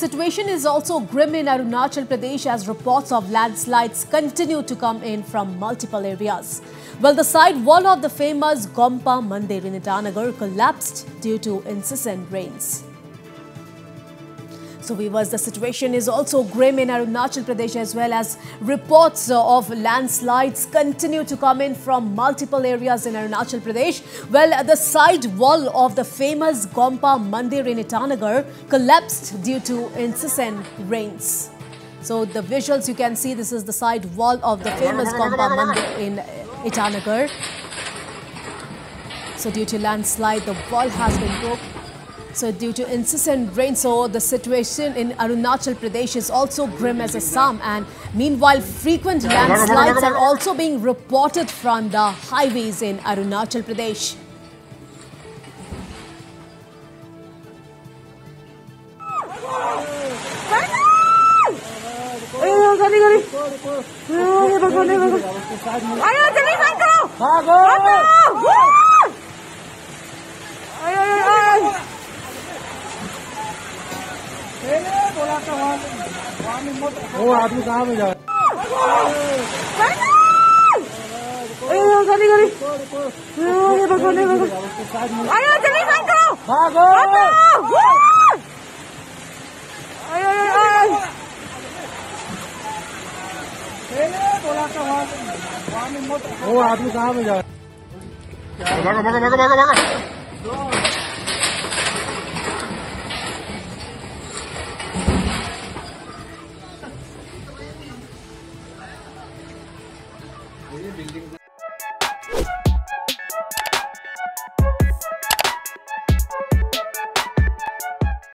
Situation is also grim in Arunachal Pradesh as reports of landslides continue to come in from multiple areas. Well, the side wall of the famous Gompa Mandir in Itanagar collapsed due to incessant rains. So, viewers, the situation is also grim in Arunachal Pradesh as well as reports of landslides continue to come in from multiple areas in Arunachal Pradesh. Well, the side wall of the famous Gompa Mandir in Itanagar collapsed due to incessant rains. So, the visuals you can see, this is the side wall of the famous Gompa Mandir in Itanagar. So, due to landslide, the wall has been broken. So due to incessant rain, so the situation in Arunachal Pradesh is also grim as a sum. And meanwhile, frequent landslides are also being reported from the highways in Arunachal Pradesh. अयो गली गली अयो ये भगवान ये भगवान अयो जल्दी भागो भागो भागो अयो वो आदमी कहाँ में जा गली गली। ये भगवान ये भगवान अयो जल्दी भागो। भागो। भागो अयो अयो अयो वो आदमी कहाँ में जा भागो भागो भागो भागो भागो। বিল্ডিং